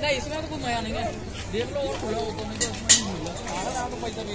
नहीं, इसमें तो कोई मज़ा नहीं है। देख लो, और खुला हो तो नहीं तो इसमें नहीं मिला तो पैसा भी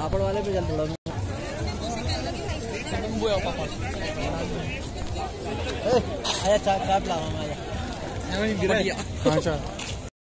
पापड़ वाले पे चल थोड़ा नींबू है पापा अरे पिलावा मैं गिरा। चाय